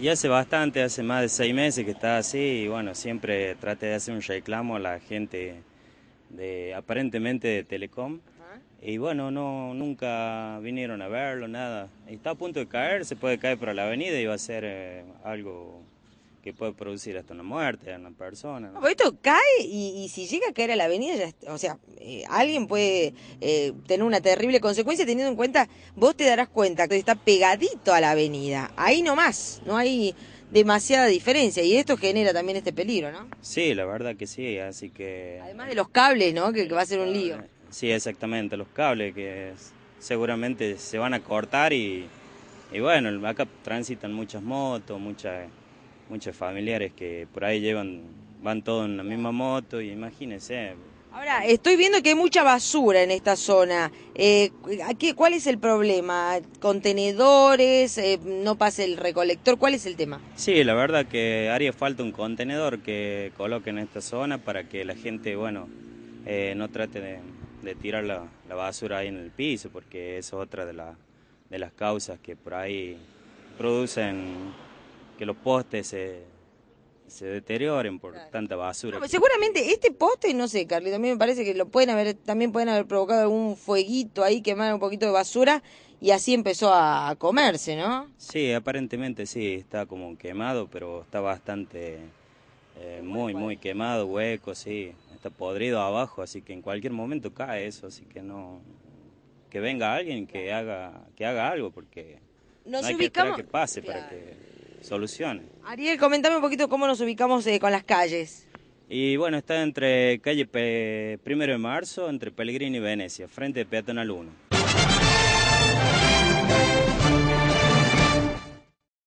Y hace bastante, hace más de seis meses que está así y bueno, siempre trate de hacer un reclamo a la gente de aparentemente de Telecom. Y bueno, no, nunca vinieron a verlo, nada. Está a punto de caer, se puede caer por la avenida y va a ser eh, algo que puede producir hasta una muerte a una persona. ¿no? Esto cae y, si llega a caer a la avenida, o sea, eh, alguien puede eh, tener una terrible consecuencia teniendo en cuenta, vos te darás cuenta que está pegadito a la avenida, ahí nomás, no hay demasiada diferencia y esto genera también este peligro, ¿no? Sí, la verdad que sí, así que... Además de los cables, ¿no? Que, va a ser un lío. Sí, exactamente, los cables que seguramente se van a cortar y, y bueno, acá transitan muchas motos, muchas muchos familiares que por ahí llevan, van todos en la misma moto y imagínense. Ahora, estoy viendo que hay mucha basura en esta zona. Eh, ¿Cuál es el problema? ¿Contenedores? Eh, ¿No pasa el recolector? ¿Cuál es el tema? Sí, la verdad que haría falta un contenedor que coloque en esta zona para que la gente, bueno, eh, no trate de, tirar la, la, basura ahí en el piso, porque es otra de, la, de las causas que por ahí producen que los postes se, se deterioren por tanta basura. seguramente este poste, no sé, Carly, también me parece que lo pueden haber, también pueden haber provocado algún fueguito ahí, quemar un poquito de basura y así empezó a comerse, ¿no? Sí, aparentemente sí, está como quemado, pero está bastante, eh, muy, muy quemado, hueco, sí, está podrido abajo, así que en cualquier momento cae eso, así que no, que venga alguien que haga, que haga algo, porque no hay que esperar que pase para que soluciones. Ariel, comentame un poquito cómo nos ubicamos eh, con las calles. Y bueno, está entre calle Primero de Marzo, entre Pellegrini y Venecia, frente a Peatonal 1.